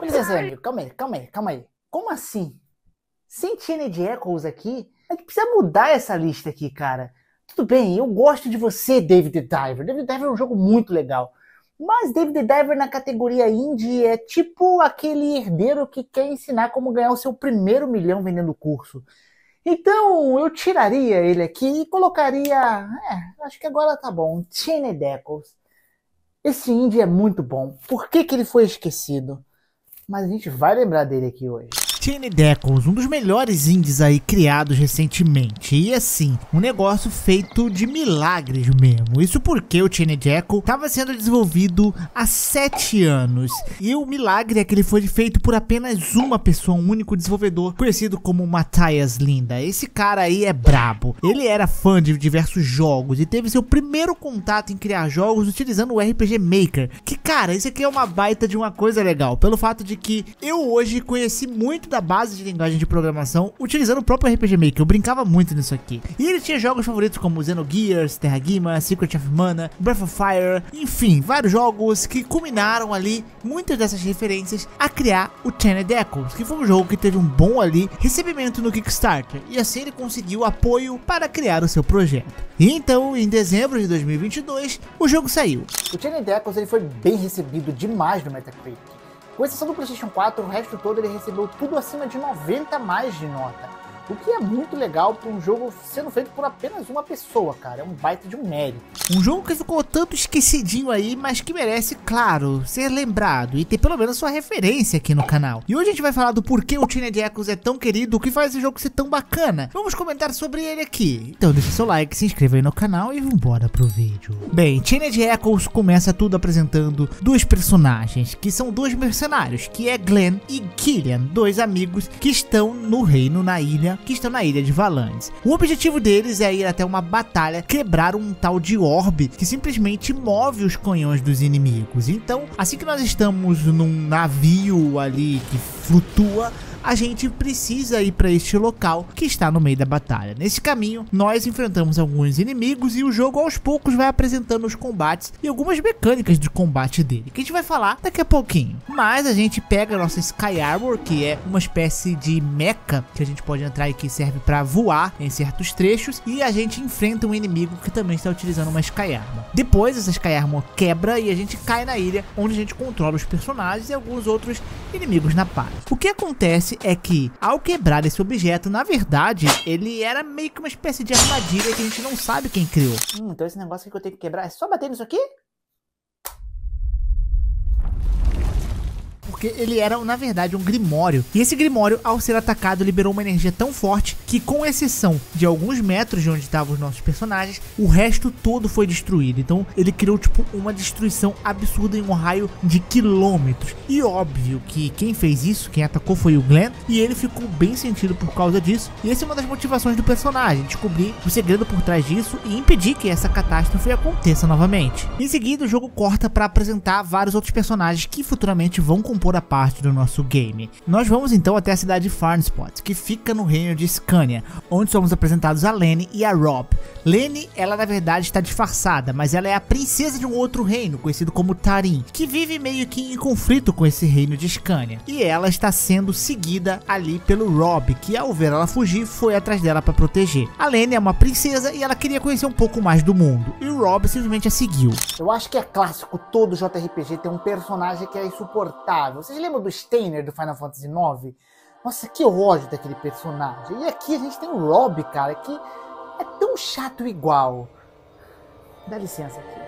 Licença, amigo. Calma aí, calma aí, calma aí. Como assim? Sem Teenage Echoes aqui? A gente precisa mudar essa lista aqui, cara. Tudo bem, eu gosto de você, David the Diver. David the Diver é um jogo muito legal. Mas David the Diver na categoria indie é tipo aquele herdeiro que quer ensinar como ganhar o seu primeiro milhão vendendo curso. Então eu tiraria ele aqui e colocaria. É, acho que agora tá bom. Tiny Deckles. Esse indie é muito bom. Por que, que ele foi esquecido? Mas a gente vai lembrar dele aqui hoje. Tiny Deckles, um dos melhores indies aí criados recentemente. E assim, um negócio feito de milagres mesmo. Isso porque o Tiny Deckle estava sendo desenvolvido há 7 anos. E o milagre é que ele foi feito por apenas uma pessoa, um único desenvolvedor, conhecido como Matthias Linda. Esse cara aí é brabo. Ele era fã de diversos jogos e teve seu primeiro contato em criar jogos utilizando o RPG Maker. Que cara, isso aqui é uma baita de uma coisa legal. Pelo fato de que eu hoje conheci muito da base de linguagem de programação utilizando o próprio RPG Maker. Eu brincava muito nisso aqui. E ele tinha jogos favoritos como Xenogears, Terragima, Secret of Mana, Breath of Fire, enfim, vários jogos que culminaram ali muitas dessas referências a criar o Channel Echoes, que foi um jogo que teve um bom ali recebimento no Kickstarter. E assim ele conseguiu apoio para criar o seu projeto. E então, em dezembro de 2022, o jogo saiu. O Channel Echoes ele foi bem recebido demais no Metacritic. Com exceção do PlayStation 4, o resto todo ele recebeu tudo acima de 90 mais de nota. O que é muito legal para um jogo sendo feito por apenas uma pessoa, cara. É um baita de um mérito. Um jogo que ficou tanto esquecidinho aí, mas que merece, claro, ser lembrado e ter pelo menos sua referência aqui no canal. E hoje a gente vai falar do porquê o Teenage Echoes é tão querido, o que faz esse jogo ser tão bacana. Vamos comentar sobre ele aqui. Então deixa seu like, se inscreva aí no canal e vambora pro vídeo. Bem, Teenage Echoes começa tudo apresentando dois personagens, que são dois mercenários, que é Glenn e Killian, dois amigos que estão no reino, na ilha que estão na ilha de Valandes. O objetivo deles é ir até uma batalha, quebrar um tal de orbe que simplesmente move os canhões dos inimigos. Então, assim que nós estamos num navio ali que flutua, a gente precisa ir para este local que está no meio da batalha. Nesse caminho, nós enfrentamos alguns inimigos e o jogo aos poucos vai apresentando os combates e algumas mecânicas de combate dele, que a gente vai falar daqui a pouquinho. Mas a gente pega a nossa Sky Armor, que é uma espécie de mecha que a gente pode entrar e que serve para voar em certos trechos, e a gente enfrenta um inimigo que também está utilizando uma Sky Armor. Depois essa Sky Armor quebra e a gente cai na ilha, onde a gente controla os personagens e alguns outros inimigos na paz. O que acontece é que, ao quebrar esse objeto, na verdade, ele era meio que uma espécie de armadilha que a gente não sabe quem criou. Hum, então esse negócio que eu tenho que quebrar é só bater nisso aqui? Porque ele era, na verdade, um grimório. E esse grimório, ao ser atacado, liberou uma energia tão forte que, com exceção de alguns metros de onde estavam os nossos personagens, o resto todo foi destruído. Então, ele criou, tipo, uma destruição absurda em um raio de quilômetros. E óbvio que quem fez isso, quem atacou foi o Glenn, e ele ficou bem sentido por causa disso. E essa é uma das motivações do personagem, descobrir o segredo por trás disso e impedir que essa catástrofe aconteça novamente. Em seguida, o jogo corta para apresentar vários outros personagens que futuramente vão compor compor a parte do nosso game. Nós vamos então até a cidade de Farnspot, que fica no reino de Scania, onde somos apresentados a Lenny e a Rob. Lenny, ela na verdade está disfarçada, mas ela é a princesa de um outro reino, conhecido como Tarim, que vive meio que em conflito com esse reino de Scania. E ela está sendo seguida ali pelo Rob, que ao ver ela fugir, foi atrás dela para proteger. A Lenny é uma princesa e ela queria conhecer um pouco mais do mundo, e o Rob simplesmente a seguiu. Eu acho que é clássico todo JRPG ter um personagem que é insuportável vocês lembram do Steiner do Final Fantasy IX? Nossa, que ódio daquele personagem. E aqui a gente tem o Rob, cara, que é tão chato igual. Dá licença aqui.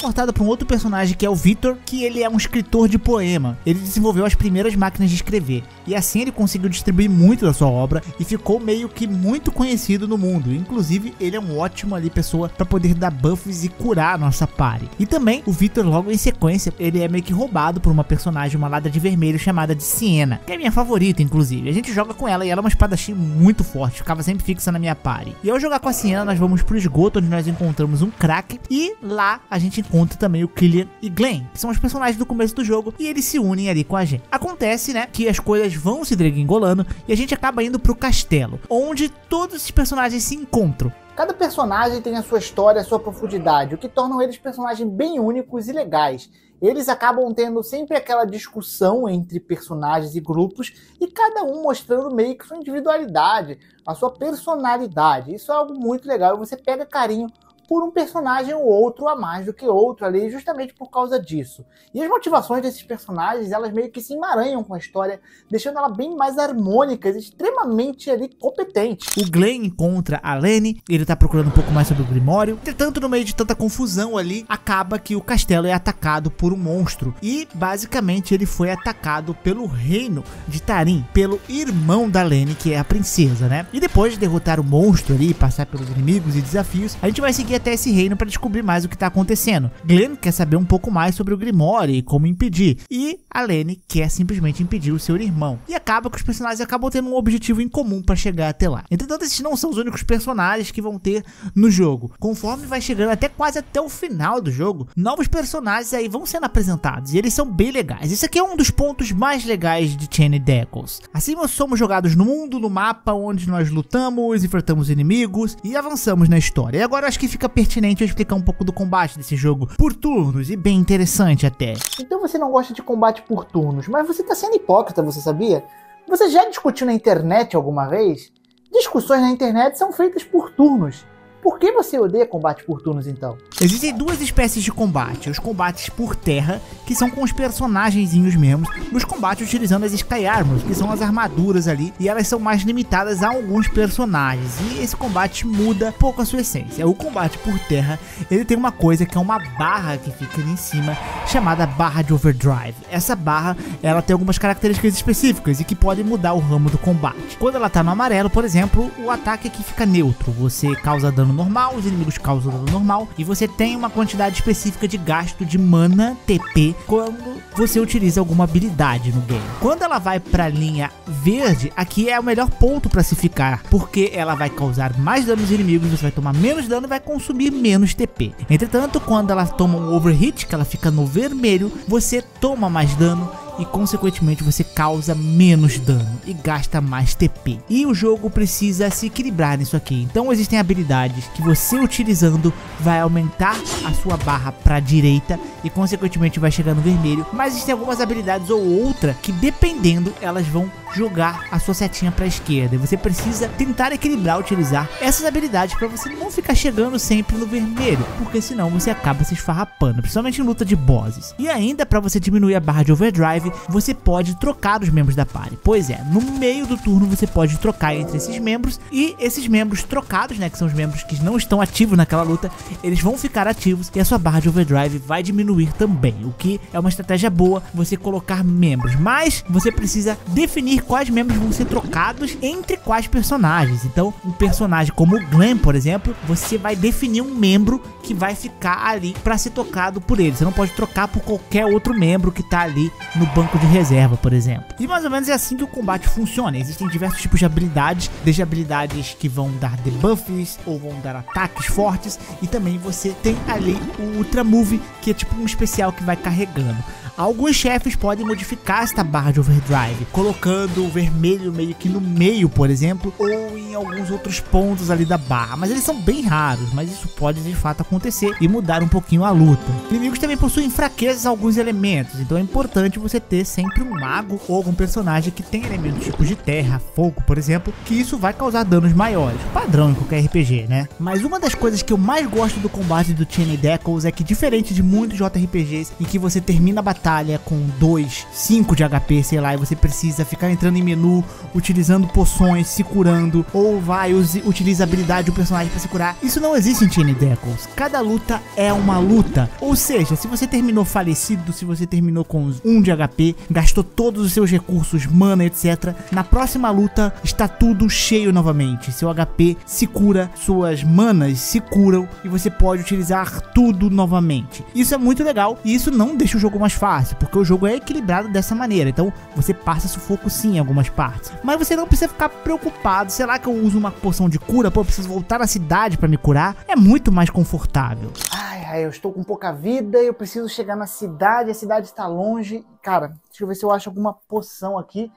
Cortada para um outro personagem que é o Victor, que ele é um escritor de poema. Ele desenvolveu as primeiras máquinas de escrever e assim ele conseguiu distribuir muito da sua obra e ficou meio que muito conhecido no mundo. Inclusive, ele é um ótimo ali pessoa para poder dar buffs e curar a nossa party. E também o Victor logo em sequência, ele é meio que roubado por uma personagem, uma ladra de vermelho chamada de Siena, que é minha favorita inclusive. A gente joga com ela e ela é uma espadachim muito forte, ficava sempre fixa na minha party. E ao jogar com a Siena, nós vamos pro esgoto onde nós encontramos um crack e lá a gente encontra também o Killian e Glenn, que são os personagens do começo do jogo, e eles se unem ali com a gente. Acontece, né, que as coisas vão se dregringolando e a gente acaba indo pro castelo, onde todos esses personagens se encontram. Cada personagem tem a sua história, a sua profundidade, o que tornam eles personagens bem únicos e legais. Eles acabam tendo sempre aquela discussão entre personagens e grupos e cada um mostrando meio que sua individualidade, a sua personalidade. Isso é algo muito legal e você pega carinho por um personagem ou outro a mais do que outro ali, justamente por causa disso. E as motivações desses personagens, elas meio que se emaranham com a história, deixando ela bem mais harmônica, extremamente ali competente. O Glenn encontra a Lenny, ele tá procurando um pouco mais sobre o Grimório. Entretanto, no meio de tanta confusão ali, acaba que o castelo é atacado por um monstro. E basicamente ele foi atacado pelo reino de Tarim, pelo irmão da Lenny, que é a princesa, né? E depois de derrotar o monstro ali, passar pelos inimigos e desafios, a gente vai seguir até esse reino para descobrir mais o que tá acontecendo. Glenn quer saber um pouco mais sobre o Grimório e como impedir. E a Lenny quer simplesmente impedir o seu irmão. E acaba que os personagens acabam tendo um objetivo em comum para chegar até lá. Entretanto, esses não são os únicos personagens que vão ter no jogo. Conforme vai chegando até quase até o final do jogo, novos personagens aí vão sendo apresentados e eles são bem legais. Esse aqui é um dos pontos mais legais de Chain Deckles. Assim nós somos jogados no mundo, no mapa onde nós lutamos, enfrentamos inimigos e avançamos na história. E agora acho que fica pertinente eu explicar um pouco do combate desse jogo por turnos e bem interessante até. Então você não gosta de combate por turnos, mas você tá sendo hipócrita, você sabia? Você já discutiu na internet alguma vez? Discussões na internet são feitas por turnos. Por que você odeia combate por turnos então? Existem duas espécies de combate: os combates por terra, que são com os personagenzinhos mesmos, nos combates utilizando as Sky Armors, que são as armaduras ali, e elas são mais limitadas a alguns personagens. E esse combate muda pouco a sua essência. O combate por terra, ele tem uma coisa que é uma barra que fica ali em cima, chamada barra de overdrive. Essa barra, ela tem algumas características específicas e que podem mudar o ramo do combate. Quando ela tá no amarelo, por exemplo, o ataque aqui fica neutro. Você causa dano normal, os inimigos causam dano normal e você tem uma quantidade específica de gasto de mana TP quando você utiliza alguma habilidade no game. Quando ela vai para linha verde, aqui é o melhor ponto para se ficar, porque ela vai causar mais dano aos inimigos, você vai tomar menos dano e vai consumir menos TP. Entretanto, quando ela toma um overhit, que ela fica no vermelho, você toma mais dano e consequentemente você causa menos dano e gasta mais TP. E o jogo precisa se equilibrar nisso aqui. Então existem habilidades que você utilizando vai aumentar a sua barra para direita e consequentemente vai chegar no vermelho. Mas existem algumas habilidades ou outra que dependendo elas vão jogar a sua setinha para esquerda. E você precisa tentar equilibrar, utilizar essas habilidades para você não ficar chegando sempre no vermelho, porque senão você acaba se esfarrapando, principalmente em luta de bosses. E ainda para você diminuir a barra de overdrive, você pode trocar os membros da party. Pois é, no meio do turno você pode trocar entre esses membros e esses membros trocados, né, que são os membros que não estão ativos naquela luta, eles vão ficar ativos e a sua barra de overdrive vai diminuir também, o que é uma estratégia boa você colocar membros, mas você precisa definir quais membros vão ser trocados entre quais personagens. Então, um personagem como o Glenn, por exemplo, você vai definir um membro que vai ficar ali para ser tocado por ele. Você não pode trocar por qualquer outro membro que tá ali no banco de reserva, por exemplo. E mais ou menos é assim que o combate funciona. Existem diversos tipos de habilidades, desde habilidades que vão dar debuffs ou vão dar ataques fortes, e também você tem ali o Ultra Move, que é tipo um especial que vai carregando. Alguns chefes podem modificar esta barra de overdrive, colocando o vermelho meio que no meio, por exemplo, ou em alguns outros pontos ali da barra, mas eles são bem raros, mas isso pode de fato acontecer e mudar um pouquinho a luta. Inimigos também possuem fraquezas a alguns elementos, então é importante você ter sempre um mago ou algum personagem que tem elementos tipos de terra, fogo, por exemplo, que isso vai causar danos maiores, padrão em qualquer RPG, né? Mas uma das coisas que eu mais gosto do combate do Chain Deckles é que diferente de muitos JRPGs em que você termina a batalha batalha com 2, 5 de HP, sei lá, e você precisa ficar entrando em menu, utilizando poções, se curando, ou vai, use, utiliza a habilidade do personagem para se curar. Isso não existe em Chain Deckles. Cada luta é uma luta. Ou seja, se você terminou falecido, se você terminou com 1 de HP, gastou todos os seus recursos, mana, etc. Na próxima luta está tudo cheio novamente. Seu HP se cura, suas manas se curam e você pode utilizar tudo novamente. Isso é muito legal e isso não deixa o jogo mais fácil, porque o jogo é equilibrado dessa maneira. Então você passa sufoco sim em algumas partes. Mas você não precisa ficar preocupado. Será que eu uso uma poção de cura? Pô, eu preciso voltar na cidade para me curar? É muito mais confortável. Ai, ai, eu estou com pouca vida, eu preciso chegar na cidade, a cidade está longe. Cara, deixa eu ver se eu acho alguma poção aqui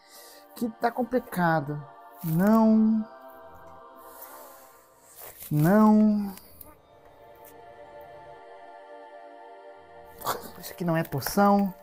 que tá complicado. Não. Não. Isso aqui não é poção.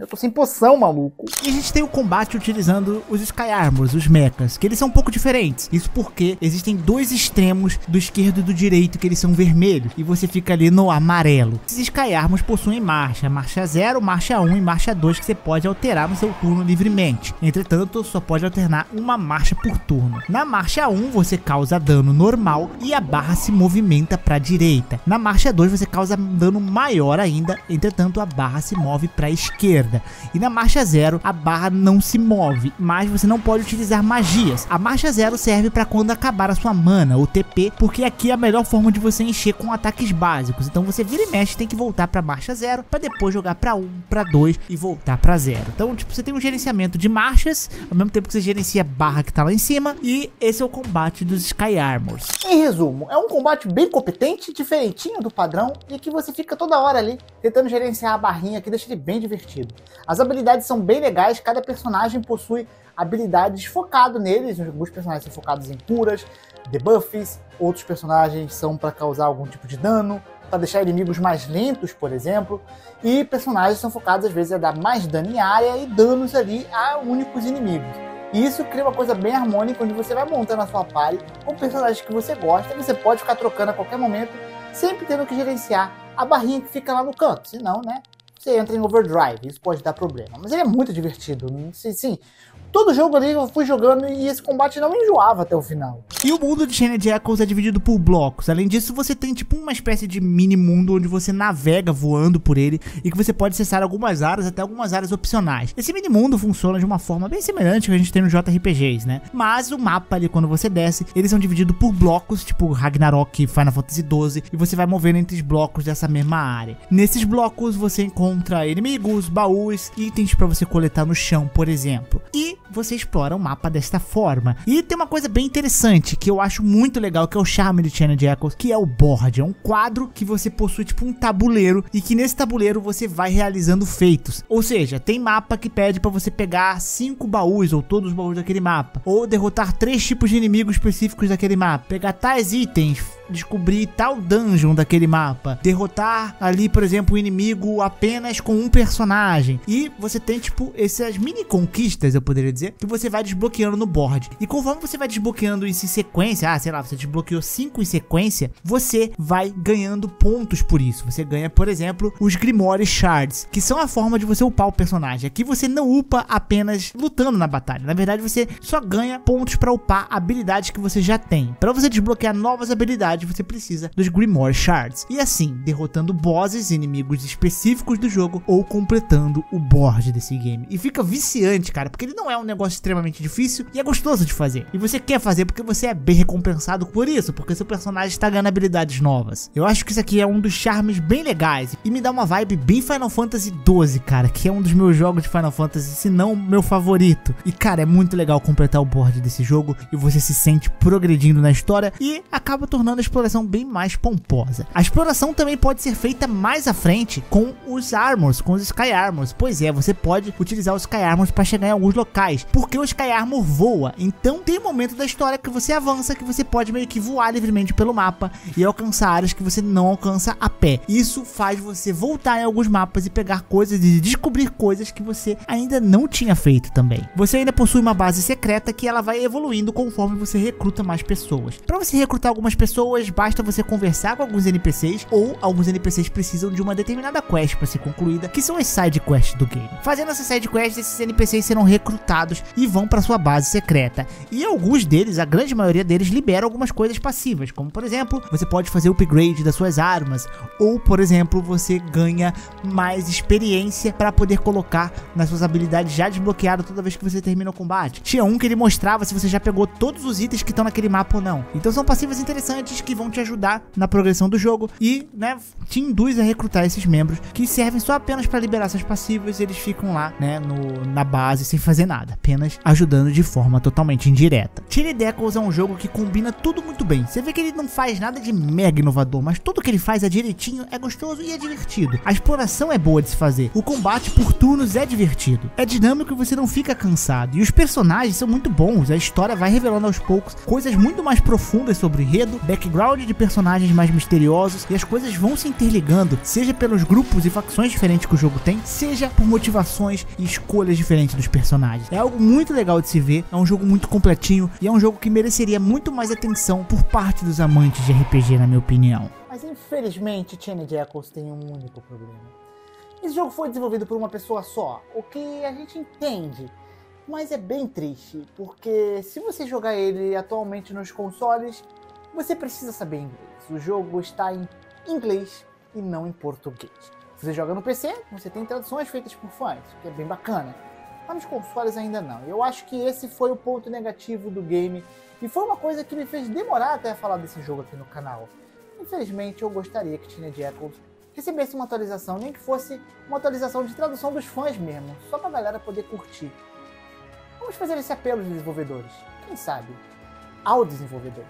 Eu tô sem poção, maluco. E a gente tem o combate utilizando os Sky Armors, os mechas, que eles são um pouco diferentes. Isso porque existem dois extremos do esquerdo e do direito que eles são vermelhos e você fica ali no amarelo. Esses Sky Armors possuem marcha, marcha 0, marcha 1 um e marcha 2 que você pode alterar no seu turno livremente. Entretanto, só pode alternar uma marcha por turno. Na marcha 1 um, você causa dano normal e a barra se movimenta para direita. Na marcha 2 você causa dano maior ainda, entretanto a barra se move para esquerda E na marcha zero, a barra não se move, mas você não pode utilizar magias. A marcha zero serve para quando acabar a sua mana, o TP, porque aqui é a melhor forma de você encher com ataques básicos. Então você vira e mexe, tem que voltar para marcha zero, para depois jogar para 1, para 2 e voltar para zero. Então, tipo, você tem um gerenciamento de marchas, ao mesmo tempo que você gerencia a barra que tá lá em cima, e esse é o combate dos Sky Armors. Em resumo, é um combate bem competente, diferentinho do padrão, e que você fica toda hora ali tentando gerenciar a barrinha que deixa ele bem divertido. As habilidades são bem legais, cada personagem possui habilidades focado neles. Alguns personagens são focados em curas, debuffs, outros personagens são para causar algum tipo de dano, para deixar inimigos mais lentos, por exemplo, e personagens são focados às vezes a dar mais dano em área e danos ali a únicos inimigos. E isso cria uma coisa bem harmônica, onde você vai montando a sua party com personagens que você gosta, você pode ficar trocando a qualquer momento, sempre tendo que gerenciar a barrinha que fica lá no canto, senão, né, você entra em overdrive, isso pode dar problema. Mas ele é muito divertido. Sim. Todo jogo ali eu fui jogando e esse combate não enjoava até o final. E o mundo de Shaned Echoes é dividido por blocos. Além disso, você tem tipo uma espécie de mini mundo onde você navega voando por ele e que você pode acessar algumas áreas, até algumas áreas opcionais. Esse mini mundo funciona de uma forma bem semelhante que a gente tem no JRPGs, né? Mas o mapa ali, quando você desce, eles são divididos por blocos, tipo Ragnarok, Final Fantasy XII, e você vai movendo entre os blocos dessa mesma área. Nesses blocos você encontra inimigos, baús, itens para você coletar no chão, por exemplo. E você explora o mapa desta forma. E tem uma coisa bem interessante que eu acho muito legal, que é o charme de Channel Echoes, que é o board. É um quadro que você possui tipo um tabuleiro e que nesse tabuleiro você vai realizando feitos. Ou seja, tem mapa que pede para você pegar cinco baús ou todos os baús daquele mapa, ou derrotar três tipos de inimigos específicos daquele mapa, pegar tais itens, descobrir tal dungeon daquele mapa, derrotar ali, por exemplo, o inimigo apenas com um personagem. E você tem tipo essas mini conquistas, eu poderia dizer, que você vai desbloqueando no board. E conforme você vai desbloqueando isso em sequência, ah, sei lá, você desbloqueou cinco em sequência, você vai ganhando pontos por isso. Você ganha, por exemplo, os Grimoire Shards, que são a forma de você upar o personagem. Aqui você não upa apenas lutando na batalha. Na verdade, você só ganha pontos para upar habilidades que você já tem. Para você desbloquear novas habilidades, você precisa dos Grimoire Shards. E assim, derrotando bosses, inimigos específicos do jogo ou completando o board desse game. E fica viciante, cara, porque ele não é um negócio extremamente difícil e é gostoso de fazer. E você quer fazer porque você é bem recompensado por isso, porque seu personagem está ganhando habilidades novas. Eu acho que isso aqui é um dos charmes bem legais e me dá uma vibe bem Final Fantasy XII, cara, que é um dos meus jogos de Final Fantasy, se não meu favorito. E cara, é muito legal completar o board desse jogo e você se sente progredindo na história e acaba tornando a exploração bem mais pomposa. A exploração também pode ser feita mais à frente com os Armors, com os Sky Armors. Pois é, você pode utilizar os Sky Armors para chegar em alguns locais, porque o Sky Armor voa. Então tem momento da história que você avança que você pode meio que voar livremente pelo mapa e alcançar áreas que você não alcança a pé. Isso faz você voltar em alguns mapas e pegar coisas e descobrir coisas que você ainda não tinha feito também. Você ainda possui uma base secreta que ela vai evoluindo conforme você recruta mais pessoas. Para você recrutar algumas pessoas, basta você conversar com alguns NPCs ou alguns NPCs precisam de uma determinada quest para ser concluída, que são as side quests do game. Fazendo essas side quests, esses NPCs serão recrutados e vão para sua base secreta. E alguns deles, a grande maioria deles, liberam algumas coisas passivas, como por exemplo, você pode fazer upgrade das suas armas, ou por exemplo, você ganha mais experiência para poder colocar nas suas habilidades já desbloqueadas toda vez que você termina o combate. Tinha um que ele mostrava se você já pegou todos os itens que estão naquele mapa ou não. Então são passivas interessantes que vão te ajudar na progressão do jogo e, né, te induz a recrutar esses membros que servem só apenas para liberar suas passivas e eles ficam lá, né, no, na base sem fazer nada, apenas ajudando de forma totalmente indireta. Tiny Deckles é um jogo que combina tudo muito bem. Você vê que ele não faz nada de mega inovador, mas tudo que ele faz é direitinho, é gostoso e é divertido. A exploração é boa de se fazer. O combate por turnos é divertido. É dinâmico e você não fica cansado. E os personagens são muito bons. A história vai revelando aos poucos coisas muito mais profundas sobre o enredo, background de personagens mais misteriosos e as coisas vão se interligando, seja pelos grupos e facções diferentes que o jogo tem, seja por motivações e escolhas diferentes dos personagens. É algo muito legal de se ver, é um jogo muito completinho e é um jogo que mereceria muito mais atenção por parte dos amantes de RPG, na minha opinião. Mas infelizmente Chain Jackals tem um único problema. Esse jogo foi desenvolvido por uma pessoa só, o que a gente entende, mas é bem triste, porque se você jogar ele atualmente nos consoles, você precisa saber inglês. O jogo está em inglês e não em português. Se você joga no PC, você tem traduções feitas por fãs, que é bem bacana. Mas nos consoles ainda não. Eu acho que esse foi o ponto negativo do game e foi uma coisa que me fez demorar até a falar desse jogo aqui no canal. Infelizmente, eu gostaria que Teenage Echoes recebesse uma atualização, nem que fosse uma atualização de tradução dos fãs mesmo, só pra galera poder curtir. Vamos fazer esse apelo aos desenvolvedores, quem sabe, ao desenvolvedor.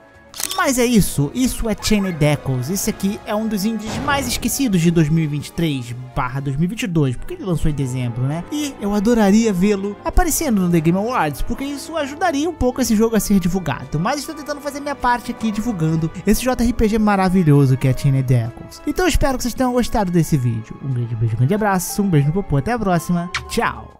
Mas é isso, isso é Chained Deckles. Esse aqui é um dos indies mais esquecidos de 2023 barra 2022, porque ele lançou em dezembro, né? E eu adoraria vê-lo aparecendo no The Game Awards, porque isso ajudaria um pouco esse jogo a ser divulgado. Mas estou tentando fazer minha parte aqui divulgando esse JRPG maravilhoso que é Chained Deckles. Então eu espero que vocês tenham gostado desse vídeo. Um grande beijo, um grande abraço, um beijo no popô, até a próxima. Tchau!